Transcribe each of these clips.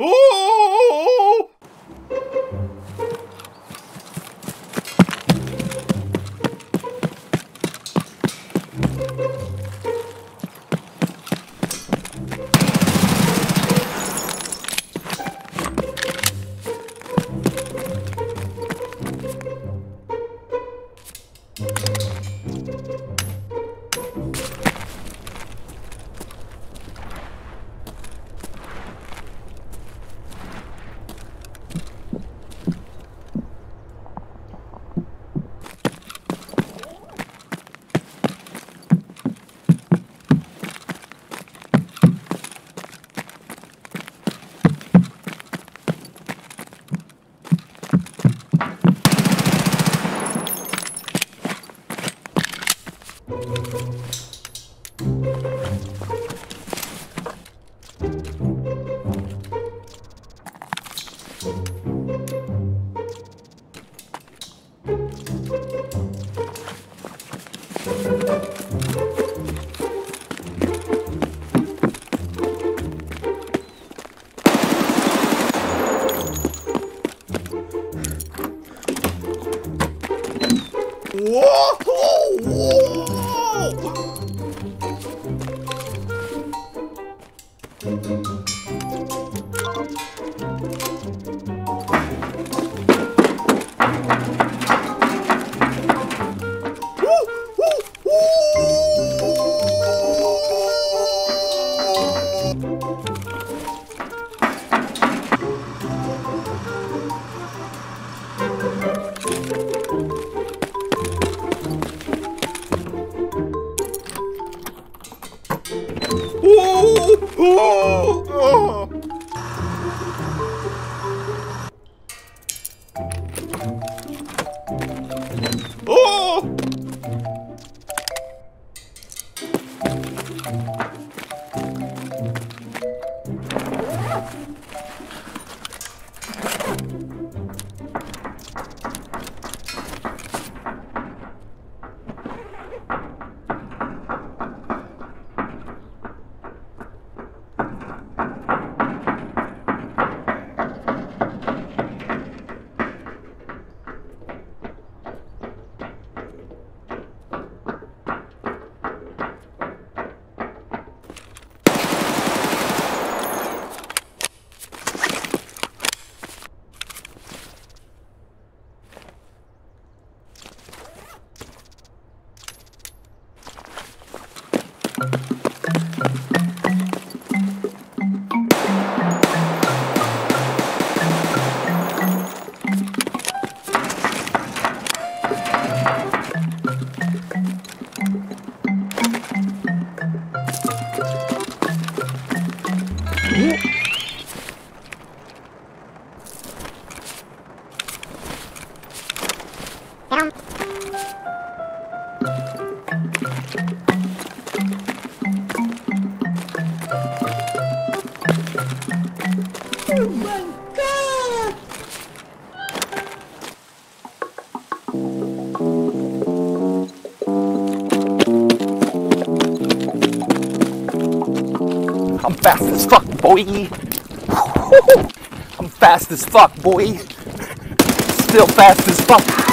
Oh! Whoa! I'm fast as fuck, boy. I'm fast as fuck, boy. Still fast as fuck.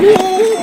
Whoa!